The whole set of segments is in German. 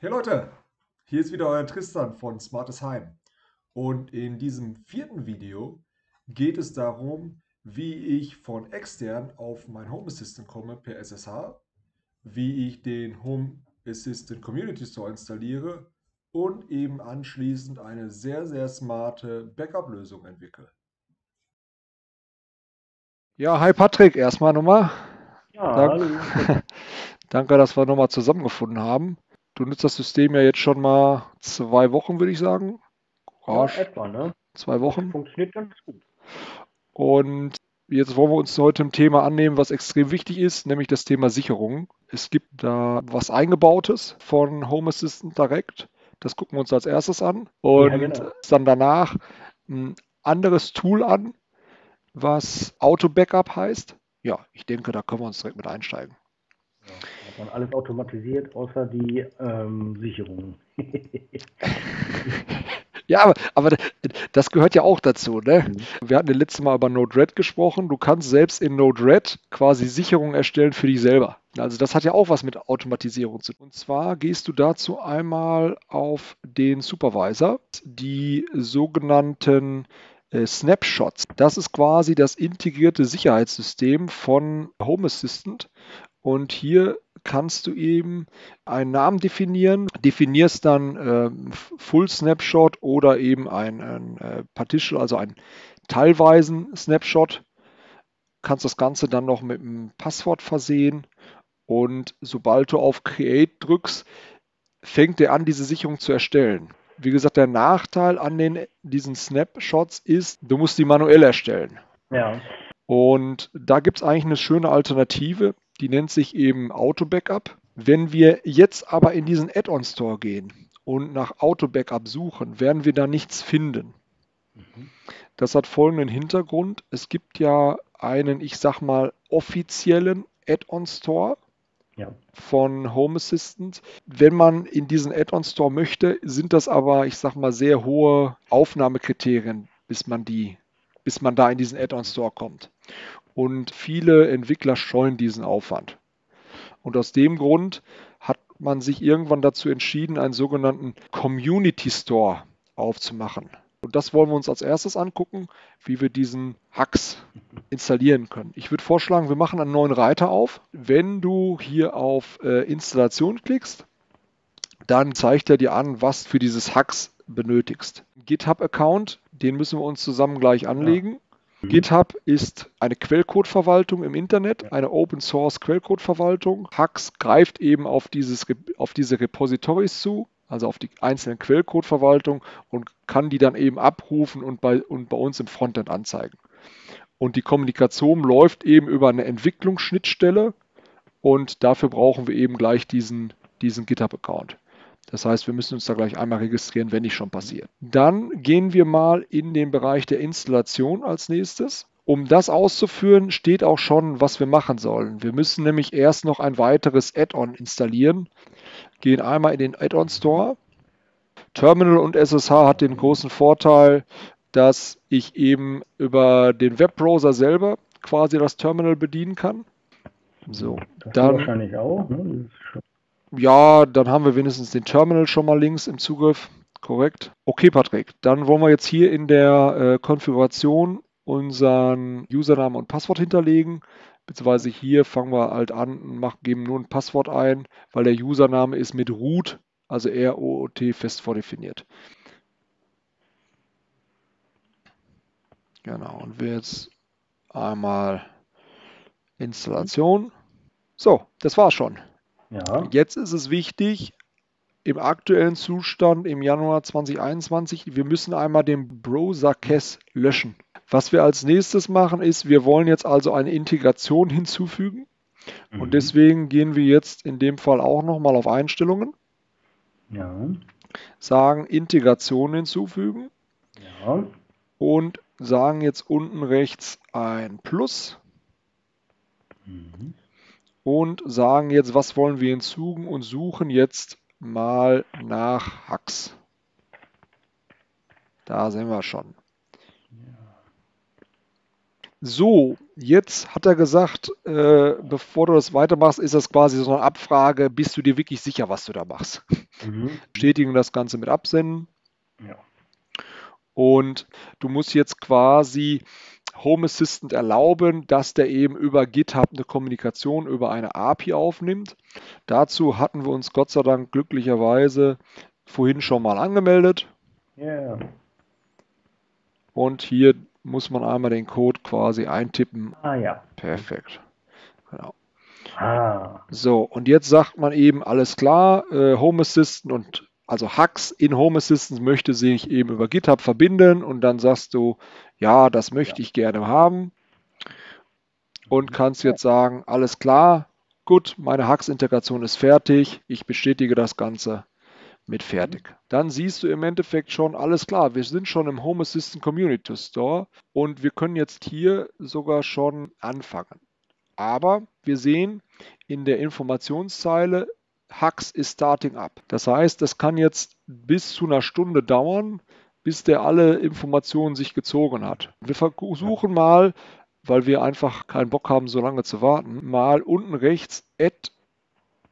Hey Leute, hier ist wieder euer Tristan von Smartes Heim. Und in diesem vierten Video geht es darum, wie ich von extern auf mein Home Assistant komme per SSH, wie ich den Home Assistant Community Store installiere und eben anschließend eine sehr, sehr smarte Backup-Lösung entwickle. Ja, hi Patrick, erstmal nochmal. Ja, Dank- hallo. Danke, dass wir nochmal zusammengefunden haben. Du nutzt das System ja jetzt schon mal zwei Wochen, würde ich sagen. Ja, etwa, ne? zwei Wochen. Funktioniert ganz gut. Und jetzt wollen wir uns heute ein Thema annehmen, was extrem wichtig ist, nämlich das Thema Sicherung. Es gibt da was Eingebautes von Home Assistant Direct. Das gucken wir uns als erstes an. Und Ja, genau. dann danach ein anderes Tool an, was Auto Backup heißt. Ja, ich denke, da können wir uns direkt mit einsteigen. Ja, hat man alles automatisiert, außer die ähm, Sicherung. Ja, aber, aber das gehört ja auch dazu. Ne? Mhm. Wir hatten das letzte Mal über Node-RED gesprochen. Du kannst selbst in Node-RED quasi Sicherung erstellen für dich selber. Also das hat ja auch was mit Automatisierung zu tun. Und zwar gehst du dazu einmal auf den Supervisor, die sogenannten äh, Snapshots. Das ist quasi das integrierte Sicherheitssystem von Home Assistant. Und hier kannst du eben einen Namen definieren, definierst dann ähm, Full Snapshot oder eben ein, ein äh, Partition, also einen teilweisen Snapshot. Kannst das Ganze dann noch mit einem Passwort versehen und sobald du auf Create drückst, fängt er an, diese Sicherung zu erstellen. Wie gesagt, der Nachteil an den, diesen Snapshots ist, du musst die manuell erstellen. Ja, Und da gibt es eigentlich eine schöne Alternative, die nennt sich eben Auto Backup. Wenn wir jetzt aber in diesen Add-on Store gehen und nach Auto Backup suchen, werden wir da nichts finden. Das hat folgenden Hintergrund. Es gibt ja einen, ich sag mal, offiziellen Add-on Store ja. von Home Assistant. Wenn man in diesen Add-on Store möchte, sind das aber, ich sag mal, sehr hohe Aufnahmekriterien, bis man die, bis man da in diesen Add-on Store kommt. Und viele Entwickler scheuen diesen Aufwand. Und aus dem Grund hat man sich irgendwann dazu entschieden, einen sogenannten Community Store aufzumachen. Und das wollen wir uns als erstes angucken, wie wir diesen Hacks installieren können. Ich würde vorschlagen, wir machen einen neuen Reiter auf. Wenn du hier auf äh, Installation klickst, dann zeigt er dir an, was für dieses Hacks benötigst. GitHub-Account, den müssen wir uns zusammen gleich anlegen. Mhm. GitHub ist eine Quellcode-Verwaltung im Internet, eine Open-Source-Quellcode-Verwaltung. Hux greift eben auf, dieses, auf diese Repositories zu, also auf die einzelnen Quellcode-Verwaltungen und kann die dann eben abrufen und bei, und bei uns im Frontend anzeigen. Und die Kommunikation läuft eben über eine Entwicklungsschnittstelle und dafür brauchen wir eben gleich diesen, diesen GitHub-Account. Das heißt, wir müssen uns da gleich einmal registrieren, wenn nicht schon passiert. Dann gehen wir mal in den Bereich der Installation als nächstes. Um das auszuführen, steht auch schon, was wir machen sollen. Wir müssen nämlich erst noch ein weiteres Add-on installieren. Gehen einmal in den Add-on Store. Terminal und SSH hat den großen Vorteil, dass ich eben über den Webbrowser selber quasi das Terminal bedienen kann. So, Das dann- wahrscheinlich auch. Ne? Ja, dann haben wir wenigstens den Terminal schon mal links im Zugriff. Korrekt. Okay, Patrick. Dann wollen wir jetzt hier in der äh, Konfiguration unseren Username und Passwort hinterlegen. Beziehungsweise hier fangen wir halt an und mach, geben nur ein Passwort ein, weil der Username ist mit root, also R-O-O-T, fest vordefiniert. Genau, und wir jetzt einmal Installation. So, das war's schon. Ja, Jetzt ist es wichtig, im aktuellen Zustand im Januar 2021, wir müssen einmal den Browser Cache löschen. Was wir als nächstes machen, ist, wir wollen jetzt also eine Integration hinzufügen. Mhm. Und deswegen gehen wir jetzt in dem Fall auch nochmal auf Einstellungen, ja, sagen Integration hinzufügen ja, und sagen jetzt unten rechts ein Plus mhm. Und sagen jetzt, was wollen wir hinzufügen und suchen jetzt mal nach Hacks. Da sind wir schon. So, jetzt hat er gesagt, äh, bevor du das weitermachst, ist das quasi so eine Abfrage, bist du dir wirklich sicher, was du da machst? Mhm. Bestätigen das Ganze mit Absenden. Ja. Und du musst jetzt quasi Home Assistant erlauben, dass der eben über GitHub eine Kommunikation über eine API aufnimmt. Dazu hatten wir uns Gott sei Dank glücklicherweise vorhin schon mal angemeldet. Ja. Und hier muss man einmal den Code quasi eintippen. Ah ja. Perfekt. Genau. Ah. So, und jetzt sagt man eben, alles klar, äh, Home Assistant und also Hux in Home Assistant möchte sich eben über GitHub verbinden und dann sagst du, ja, das möchte ich gerne haben und kannst jetzt sagen, alles klar, gut, meine Hux-Integration ist fertig, ich bestätige das Ganze mit fertig. Dann siehst du im Endeffekt schon, alles klar, wir sind schon im Home Assistant Community Store und wir können jetzt hier sogar schon anfangen. Aber wir sehen in der Informationszeile, Hux ist starting up. Das heißt, das kann jetzt bis zu einer Stunde dauern, bis der alle Informationen sich gezogen hat. Wir versuchen mal, weil wir einfach keinen Bock haben, so lange zu warten, mal unten rechts Add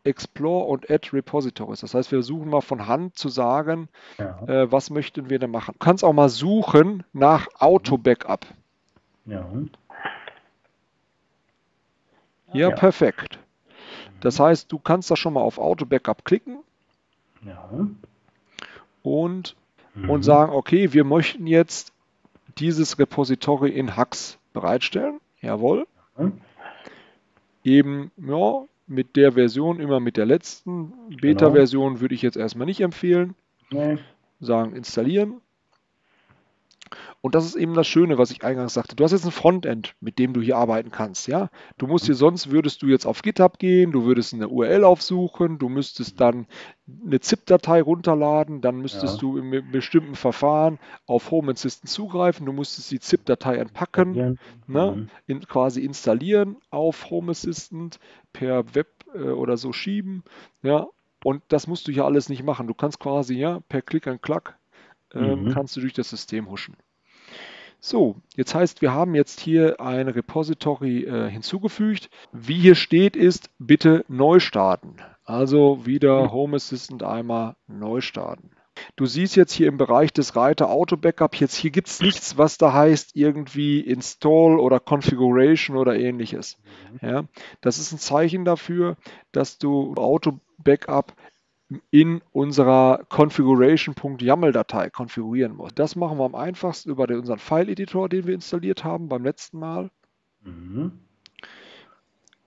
Explore und Add Repositories. Das heißt, wir suchen mal von Hand zu sagen, Ja. äh, was möchten wir denn machen. Du kannst auch mal suchen nach Auto-Backup. Ja. Ja, Ja. perfekt. Das heißt, du kannst da schon mal auf Auto-Backup klicken Ja. und, Mhm. und sagen, okay, wir möchten jetzt dieses Repository in Hux bereitstellen. Jawohl. Mhm. Eben, ja, mit der Version, immer mit der letzten. Beta-Version würde ich jetzt erstmal nicht empfehlen. Nee. sagen installieren. Und das ist eben das Schöne, was ich eingangs sagte. Du hast jetzt ein Frontend, mit dem du hier arbeiten kannst, ja. Du musst hier sonst würdest du jetzt auf GitHub gehen, du würdest eine URL aufsuchen, du müsstest dann eine ZIP-Datei runterladen, dann müsstest Ja. du in bestimmten Verfahren auf Home Assistant zugreifen, du musstest die ZIP-Datei entpacken, ne, Mhm. in, quasi installieren auf Home Assistant per Web äh, oder so schieben, ja. Und das musst du hier alles nicht machen. Du kannst quasi, ja, per Klick und Klack Mhm. kannst du durch das System huschen. So, jetzt heißt, wir haben jetzt hier ein Repository äh, hinzugefügt. Wie hier steht, ist bitte neu starten. Also wieder Home Assistant einmal neu starten. Du siehst jetzt hier im Bereich des Reiter Auto Backup, jetzt hier gibt es nichts, was da heißt irgendwie Install oder Configuration oder ähnliches. Ja, das ist ein Zeichen dafür, dass du Auto Backup in unserer configuration.yaml-Datei konfigurieren musst. Das machen wir am einfachsten über den, unseren File-Editor, den wir installiert haben beim letzten Mal. Mhm.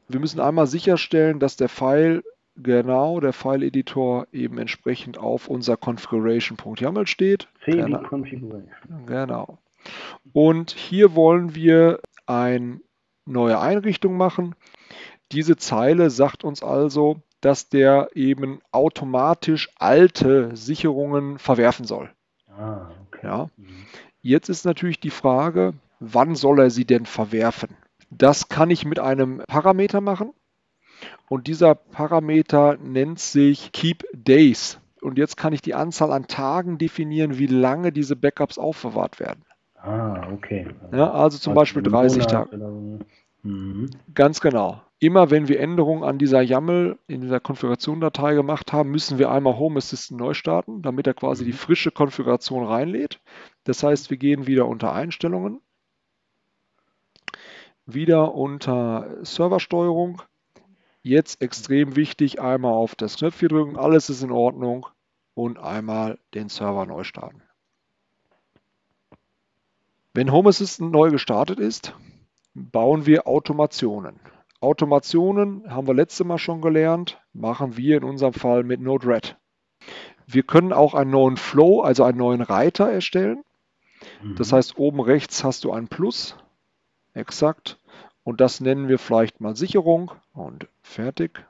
Wir müssen einmal sicherstellen, dass der File, genau, der File-Editor eben entsprechend auf unser configuration.yaml steht. Genau. Configuration. Genau. Und hier wollen wir eine neue Einrichtung machen. Diese Zeile sagt uns also, dass der eben automatisch alte Sicherungen verwerfen soll. Ah, okay. Ja. Mhm. Jetzt ist natürlich die Frage, wann soll er sie denn verwerfen? Das kann ich mit einem Parameter machen. Und dieser Parameter nennt sich Keep Days. Und jetzt kann ich die Anzahl an Tagen definieren, wie lange diese Backups aufbewahrt werden. Ah, okay. Ja, also zum Also Beispiel einen 30 Monat Tage. Mhm. Ganz genau. Immer wenn wir Änderungen an dieser YAML in dieser Konfiguration-Datei gemacht haben, müssen wir einmal Home Assistant neu starten, damit er quasi die frische Konfiguration reinlädt. Das heißt, wir gehen wieder unter Einstellungen, wieder unter Serversteuerung. Jetzt extrem wichtig, einmal auf das Knöpfchen drücken, alles ist in Ordnung und einmal den Server neu starten. Wenn Home Assistant neu gestartet ist, bauen wir Automationen. Automationen haben wir letzte Mal schon gelernt, machen wir in unserem Fall mit Node-RED. Wir können auch einen neuen Flow, also einen neuen Reiter erstellen. Das Mhm. heißt, oben rechts hast du ein Plus, exakt, und das nennen wir vielleicht mal Sicherung und fertig.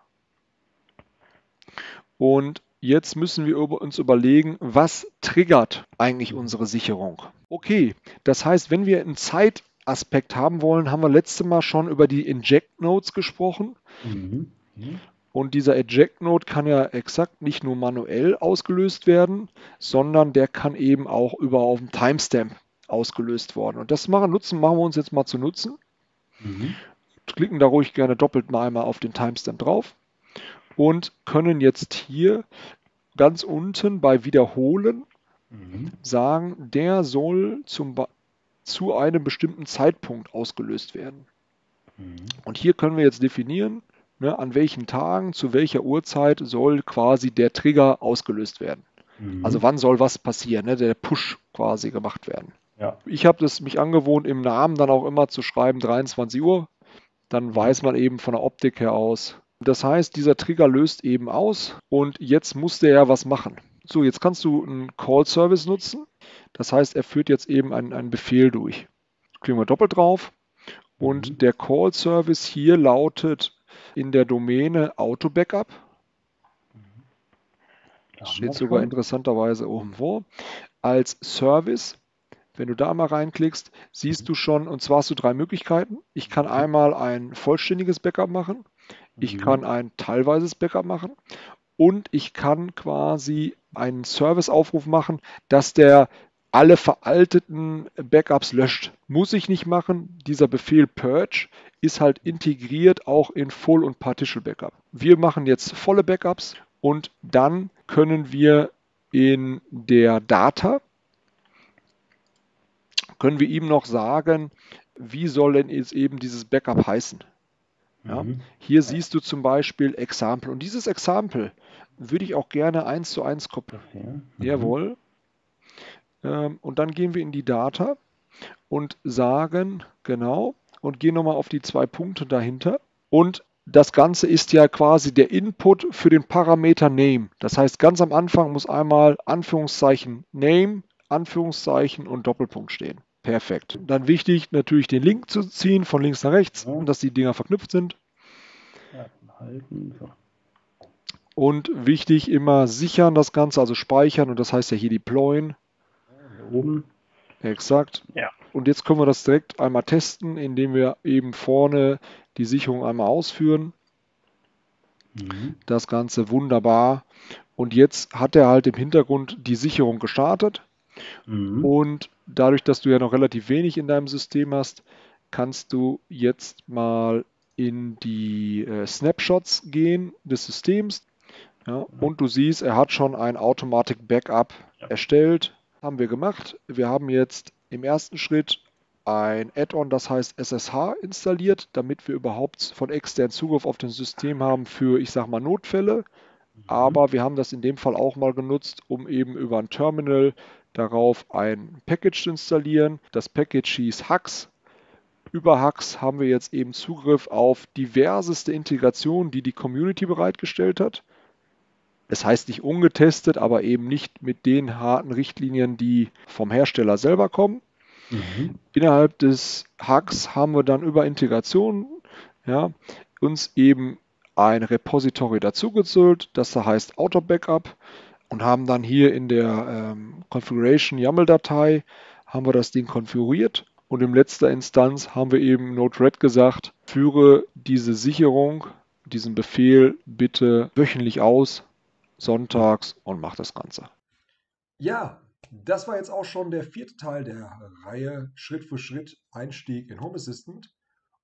Und jetzt müssen wir uns überlegen, was triggert eigentlich unsere Sicherung? Okay, das heißt, wenn wir einen Zeitaspekt haben wollen, haben wir letzte Mal schon über die Inject Nodes gesprochen. Mhm. Mhm. Und dieser Eject Node kann ja exakt nicht nur manuell ausgelöst werden, sondern der kann eben auch über auf dem Timestamp ausgelöst worden. Und das machen, nutzen, machen wir uns jetzt mal zu nutzen. Mhm. Klicken da ruhig gerne doppelt mal einmal auf den Timestamp drauf und können jetzt hier ganz unten bei Wiederholen Mhm. sagen, der soll zum, Ba- zu einem bestimmten Zeitpunkt ausgelöst werden. Mhm. Und hier können wir jetzt definieren, ne, an welchen Tagen, zu welcher Uhrzeit soll quasi der Trigger ausgelöst werden. Mhm. Also wann soll was passieren, ne, der Push quasi gemacht werden. Ja. Ich habe das mich angewohnt, im Namen dann auch immer zu schreiben 23 Uhr. Dann weiß man eben von der Optik her aus. Das heißt, dieser Trigger löst eben aus und jetzt muss der ja was machen. So, jetzt kannst du einen Call-Service nutzen. Das heißt, er führt jetzt eben einen, einen Befehl durch. Klicken wir doppelt drauf und Mhm. der Call-Service hier lautet in der Domäne Auto-Backup. Da haben Steht wir's sogar schon. interessanterweise oben vor. Als Service, wenn du da mal reinklickst, siehst du schon, und zwar hast du drei Möglichkeiten. Ich kann einmal ein vollständiges Backup machen, ich Mhm. kann ein teilweises Backup machen und ich kann quasi einen Serviceaufruf machen, dass der alle veralteten Backups löscht. Muss ich nicht machen. Dieser Befehl Purge ist halt integriert auch in Full- und Partial Backup. Wir machen jetzt volle Backups und dann können wir in der Data, können wir ihm noch sagen, wie soll denn jetzt eben dieses Backup heißen. Ja. Mhm. Hier siehst du zum Beispiel Example und dieses Example würde ich auch gerne eins zu eins kopieren. Hier. Mhm. Jawohl. Ähm, und dann gehen wir in die Data und sagen, genau, und gehen nochmal auf die zwei Punkte dahinter. Und das Ganze ist ja quasi der Input für den Parameter Name. Das heißt, ganz am Anfang muss einmal Anführungszeichen Name, Anführungszeichen und Doppelpunkt stehen. Perfekt. Dann wichtig, natürlich den Link zu ziehen, von links nach rechts, Ja. dass die Dinger verknüpft sind. Und wichtig, immer sichern das Ganze, also speichern. Und das heißt ja hier deployen. Oben. Exakt. Ja. Und jetzt können wir das direkt einmal testen, indem wir eben vorne die Sicherung einmal ausführen. Mhm. Das Ganze wunderbar. Und jetzt hat er halt im Hintergrund die Sicherung gestartet. Mhm. Und dadurch, dass du ja noch relativ wenig in deinem System hast, kannst du jetzt mal in die äh, Snapshots gehen des Systems. Ja, und du siehst, er hat schon ein Automatic Backup Ja. erstellt. Haben wir gemacht. Wir haben jetzt im ersten Schritt ein Add-on, das heißt SSH installiert, damit wir überhaupt von extern Zugriff auf das System haben für, ich sag mal, Notfälle. Aber wir haben das in dem Fall auch mal genutzt, um eben über ein Terminal darauf ein Package zu installieren. Das Package hieß Hux. Über Hux haben wir jetzt eben Zugriff auf diverseste Integrationen, die die Community bereitgestellt hat. Es heißt nicht ungetestet, aber eben nicht mit den harten Richtlinien, die vom Hersteller selber kommen. Mhm. Innerhalb des Hacks haben wir dann über Integration ja, uns eben ein Repository dazugezählt, das da heißt Auto Backup und haben dann hier in der ähm, Configuration YAML-Datei haben wir das Ding konfiguriert und in letzter Instanz haben wir eben Node-RED gesagt, führe diese Sicherung, diesen Befehl bitte wöchentlich aus, sonntags und mach das Ganze. Ja, das war jetzt auch schon der vierte Teil der Reihe Schritt für Schritt Einstieg in Home Assistant.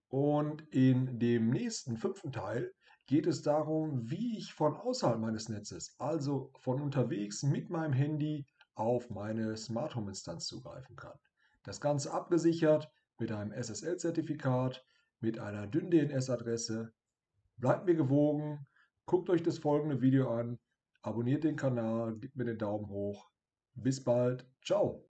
Und in dem nächsten fünften Teil geht es darum, wie ich von außerhalb meines Netzes, also von unterwegs mit meinem Handy auf meine Smart Home Instanz zugreifen kann. Das Ganze abgesichert mit einem SSL-Zertifikat, mit einer dünnen DNS-Adresse. Bleibt mir gewogen, guckt euch das folgende Video an, abonniert den Kanal, gebt mir den Daumen hoch. Bis bald. Ciao.